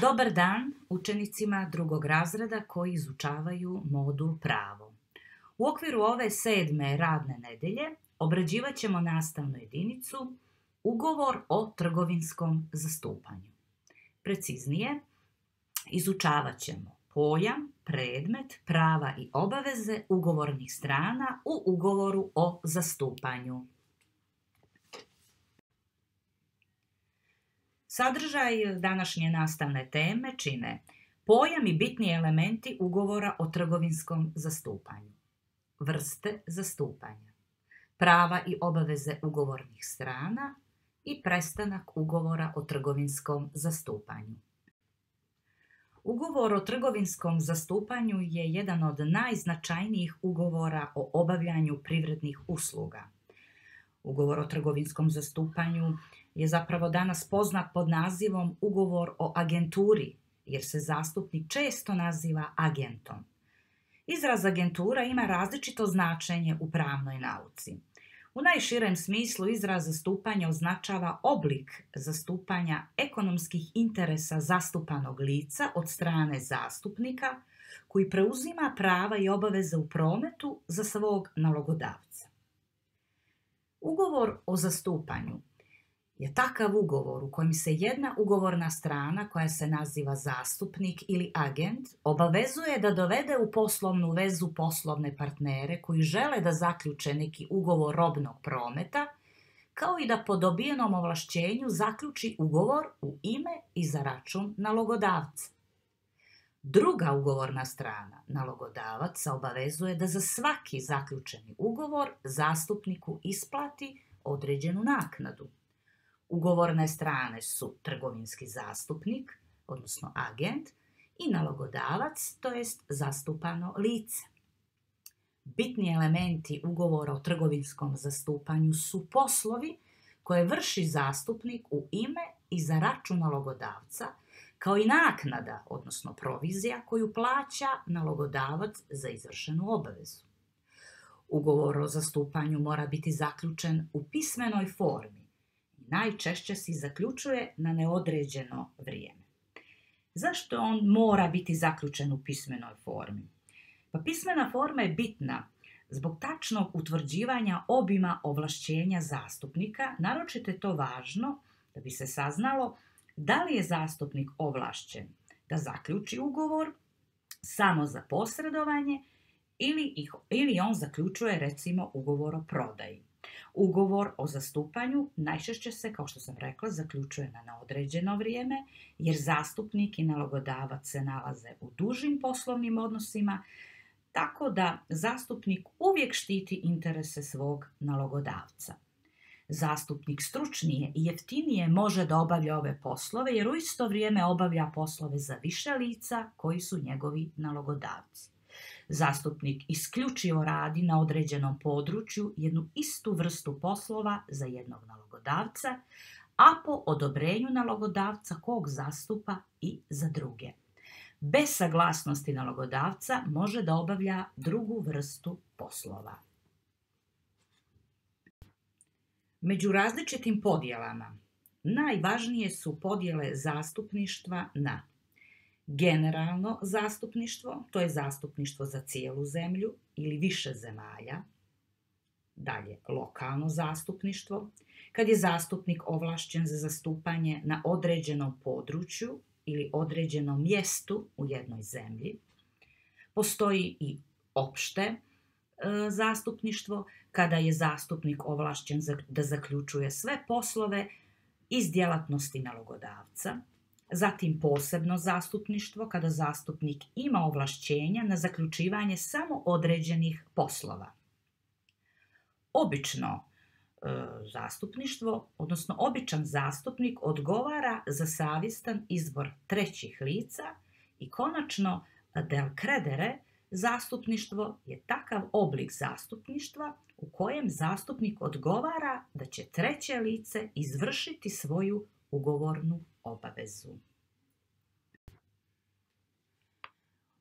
Dobar dan učenicima drugog razreda koji izučavaju modul pravo. U okviru ove sedme radne nedelje obrađivat ćemo nastavnu jedinicu ugovor o trgovinskom zastupanju. Preciznije, izučavat ćemo pojam, predmet, prava i obaveze ugovornih strana u ugovoru o zastupanju. Sadržaj današnje nastavne teme čine pojam i bitni elementi ugovora o trgovinskom zastupanju, vrste zastupanja, prava i obaveze ugovornih strana i prestanak ugovora o trgovinskom zastupanju. Ugovor o trgovinskom zastupanju je jedan od najznačajnijih ugovora o obavljanju privrednih usluga. Ugovor o trgovinskom zastupanju je zapravo danas poznat pod nazivom ugovor o agenturi, jer se zastupnik često naziva agentom. Izraz agentura ima različito značenje u pravnoj nauci. U najširem smislu izraz zastupanja označava oblik zastupanja ekonomskih interesa zastupanog lica od strane zastupnika koji preuzima prava i obaveze u prometu za svog nalogodavca. Ugovor o zastupanju je takav ugovor u kojem se jedna ugovorna strana koja se naziva zastupnik ili agent obavezuje da dovede u poslovnu vezu poslovne partnere koji žele da zaključe neki ugovor robnog prometa, kao i da po dobijenom ovlašćenju zaključi ugovor u ime i za račun nalogodavca. Druga ugovorna strana, nalogodavac, obavezuje da za svaki zaključeni ugovor zastupniku isplati određenu naknadu. Ugovorne strane su trgovinski zastupnik, odnosno agent, i nalogodavac, to jest zastupano lice. Bitni elementi ugovora o trgovinskom zastupanju su poslovi koje vrši zastupnik u ime i za račun nalogodavca, kao i naknada, odnosno provizija, koju plaća nalogodavac za izvršenu obavezu. Ugovor o zastupanju mora biti zaključen u pismenoj formi, najčešće se zaključuje na neodređeno vrijeme. Zašto on mora biti zaključen u pismenoj formi? Pa pismena forma je bitna zbog tačnog utvrđivanja obima ovlašćenja zastupnika, naročito je to važno da bi se saznalo da li je zastupnik ovlašćen da zaključi ugovor samo za posredovanje ili, ili on zaključuje recimo ugovor o prodaji. Ugovor o zastupanju najčešće se, kao što sam rekla, zaključuje na neodređeno vrijeme, jer zastupnik i nalogodavac se nalaze u dužim poslovnim odnosima, tako da zastupnik uvijek štiti interese svog nalogodavca. Zastupnik stručnije i jeftinije može da obavlja ove poslove jer u isto vrijeme obavlja poslove za više lica koji su njegovi nalogodavci. Zastupnik isključivo radi na određenom području jednu istu vrstu poslova za jednog nalogodavca, a po odobrenju nalogodavca kog zastupa i za druge. Bez saglasnosti nalogodavca može da obavlja drugu vrstu poslova. Među različitim podjelama najvažnije su podjele zastupništva na generalno zastupništvo, to je zastupništvo za cijelu zemlju ili više zemalja. Dalje, lokalno zastupništvo, kad je zastupnik ovlašćen za zastupanje na određenom području ili određenom mjestu u jednoj zemlji. Postoji i opšte e, zastupništvo, kada je zastupnik ovlašćen da zaključuje sve poslove iz djelatnosti nalogodavca, Zatim posebno zastupništvo kada zastupnik ima ovlašćenja na zaključivanje samo određenih poslova. Obično e, zastupništvo, odnosno običan zastupnik odgovara za savjestan izbor trećih lica i konačno del credere zastupništvo je takav oblik zastupništva u kojem zastupnik odgovara da će treće lice izvršiti svoju ugovornu obavezu.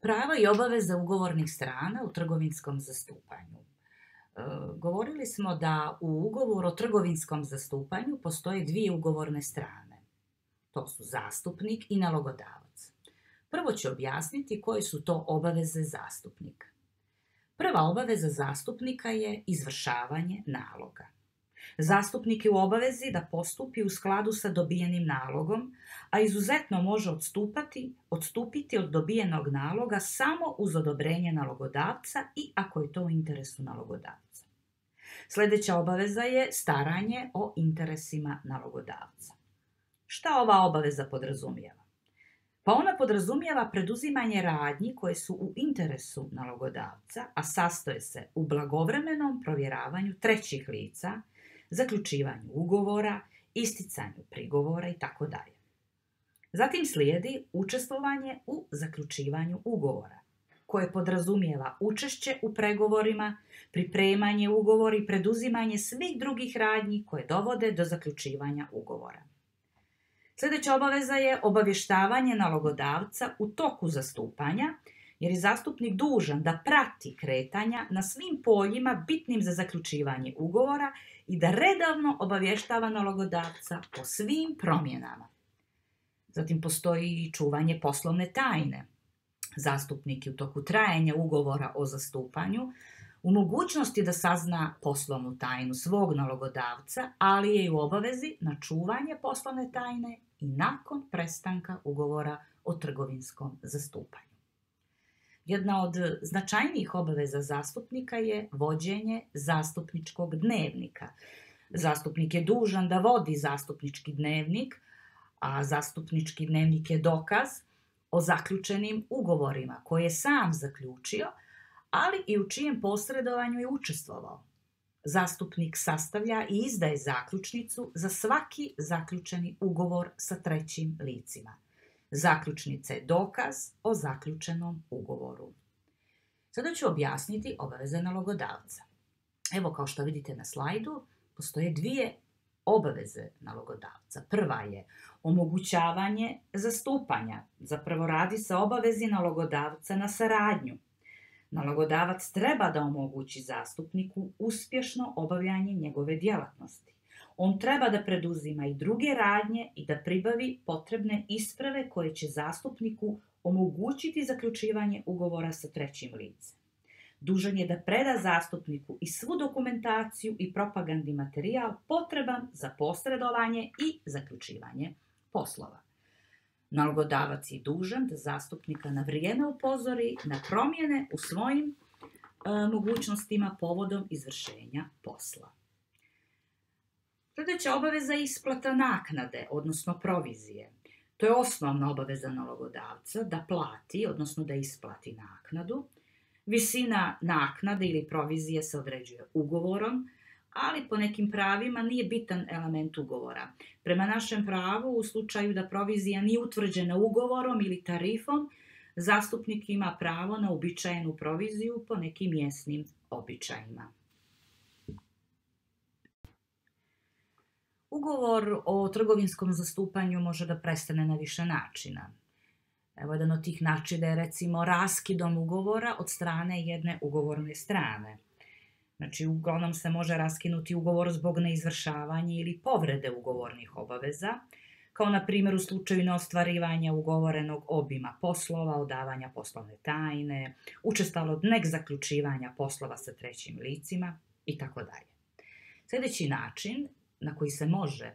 Prava i obaveze ugovornih strana u trgovinskom zastupanju. E, govorili smo da u ugovoru o trgovinskom zastupanju postoje dvije ugovorne strane. To su zastupnik i nalogodavac. Prvo ću objasniti koje su to obaveze zastupnika. Prva obaveza zastupnika je izvršavanje naloga. Zastupnik je u obavezi da postupi u skladu sa dobijenim nalogom, a izuzetno može odstupati, odstupiti od dobijenog naloga samo uz odobrenje nalogodavca i ako je to u interesu nalogodavca. Sljedeća obaveza je staranje o interesima nalogodavca. Šta ova obaveza podrazumijeva? Pa ona podrazumijeva preduzimanje radnji koje su u interesu nalogodavca, a sastoje se u blagovremenom provjeravanju trećih lica, zaključivanju ugovora, isticanju prigovora i tako dalje. Zatim slijedi učestvovanje u zaključivanju ugovora, koje podrazumijeva učešće u pregovorima, pripremanje ugovora i preduzimanje svih drugih radnji koje dovode do zaključivanja ugovora. Sljedeća obaveza je obavještavanje nalogodavca u toku zastupanja, jer je zastupnik dužan da prati kretanja na svim poljima bitnim za zaključivanje ugovora i da redavno obavještava nalogodavca o svim promjenama. Zatim postoji i čuvanje poslovne tajne. Zastupnik je u toku trajanja ugovora o zastupanju u mogućnosti da sazna poslovnu tajnu svog nalogodavca, ali je i u obavezi na čuvanje poslovne tajne i nakon prestanka ugovora o trgovinskom zastupanju. Jedna od značajnijih obaveza zastupnika je vođenje zastupničkog dnevnika. Zastupnik je dužan da vodi zastupnički dnevnik, a zastupnički dnevnik je dokaz o zaključenim ugovorima koje je sam zaključio, ali i u čijem posredovanju je učestvovao. Zastupnik sastavlja i izdaje zaključnicu za svaki zaključeni ugovor sa trećim licima. Zaključnica je dokaz o zaključenom ugovoru. Sada ću objasniti obaveze nalogodavca. Evo kao što vidite na slajdu, postoje dvije obaveze nalogodavca. Prva je omogućavanje zastupanja. Zapravo radi se obavezi nalogodavca na saradnju. Nalogodavac treba da omogući zastupniku uspješno obavljanje njegove djelatnosti. On treba da preduzima i druge radnje i da pribavi potrebne isprave koje će zastupniku omogućiti zaključivanje ugovora sa trećim licem. Dužan je da preda zastupniku i svu dokumentaciju i propagandni materijal potreban za posredovanje i zaključivanje poslova. Nalogodavac je dužan da zastupnika na vrijeme upozori na promjene u svojim e, mogućnostima povodom izvršenja posla. Sljedeća obaveza je isplata naknade, odnosno provizije. To je osnovna obaveza nalogodavca da plati, odnosno da isplati naknadu. Visina naknade ili provizije se određuje ugovorom, ali po nekim pravima nije bitan element ugovora. Prema našem pravu, u slučaju da provizija nije utvrđena ugovorom ili tarifom, zastupnik ima pravo na uobičajenu proviziju po nekim mjesnim običajima. Ugovor o trgovinskom zastupanju može da prestane na više načina. Evo jedan od tih načina je recimo raskidom ugovora od strane jedne ugovorne strane. Znači, uglavnom se može raskinuti ugovor zbog neizvršavanja ili povrede ugovornih obaveza, kao na primjer u slučaju neostvarivanja ugovorenog obima poslova, odavanja poslovne tajne, učestalog nek zaključivanja poslova sa trećim licima i tako dalje. Sljedeći način na koji se može, e,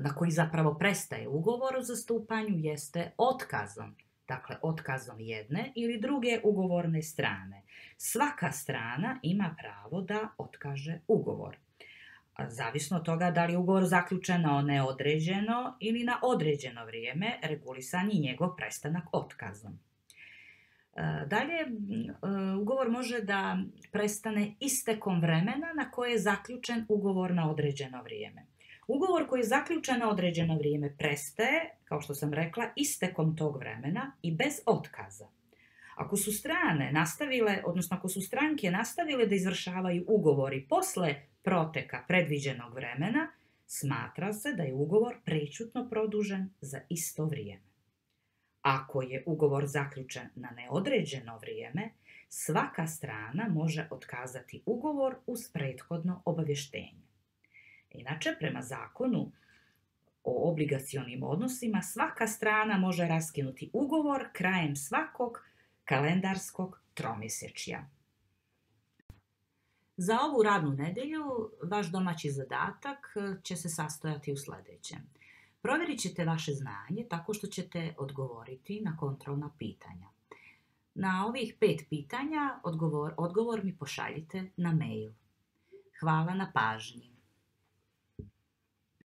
na koji zapravo prestaje ugovor o zastupanju jeste otkazom. Dakle, otkazom jedne ili druge ugovorne strane. Svaka strana ima pravo da otkaže ugovor. Zavisno od toga da li je ugovor zaključen na neodređeno ili na određeno vrijeme, regulisan je njegov prestanak otkazom. E, dalje, e, ugovor može da prestane istekom vremena na koje je zaključen ugovor na određeno vrijeme. Ugovor koji je zaključen na određeno vrijeme prestaje, kao što sam rekla, istekom tog vremena i bez otkaza. Ako su strane nastavile, odnosno ako su stranke nastavile da izvršavaju ugovori posle proteka predviđenog vremena, smatra se da je ugovor prečutno produžen za isto vrijeme. Ako je ugovor zaključen na neodređeno vrijeme, svaka strana može otkazati ugovor uz prethodno obavještenje. Inače, prema zakonu o obligacionim odnosima, svaka strana može raskinuti ugovor krajem svakog kalendarskog tromjesečja. Za ovu radnu nedjelju vaš domaći zadatak će se sastojati u sljedećem. Provjerit ćete vaše znanje tako što ćete odgovoriti na kontrolna pitanja. Na ovih pet pitanja odgovor, odgovor mi pošaljite na mail. Hvala na pažnji.